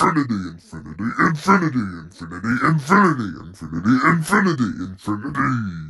infinity, infinity, infinity, infinity, infinity, infinity, infinity, infinity.